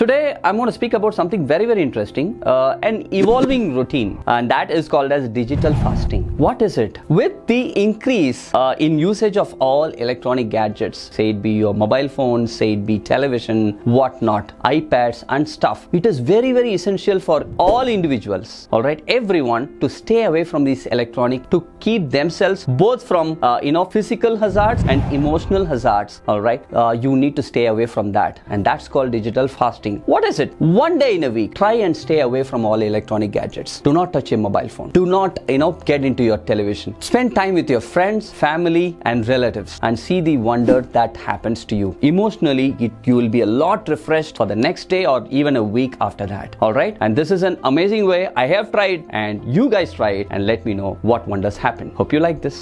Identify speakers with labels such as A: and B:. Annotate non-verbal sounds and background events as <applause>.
A: Today, I'm going to speak about something very, very interesting, uh, an evolving <laughs> routine, and that is called as digital fasting. What is it? With the increase uh, in usage of all electronic gadgets, say it be your mobile phones, say it be television, whatnot, iPads, and stuff, it is very, very essential for all individuals, all right, everyone to stay away from these electronic to keep themselves both from uh, you know physical hazards and emotional hazards. All right, uh, you need to stay away from that, and that's called digital fasting What is it? One day in a week, try and stay away from all electronic gadgets. Do not touch your mobile phone. Do not, you know, get into your television. Spend time with your friends, family, and relatives and see the wonder that happens to you. Emotionally, it, you will be a lot refreshed for the next day or even a week after that. All right. And this is an amazing way I have tried, and you guys try it and let me know what wonders happen. Hope you like this.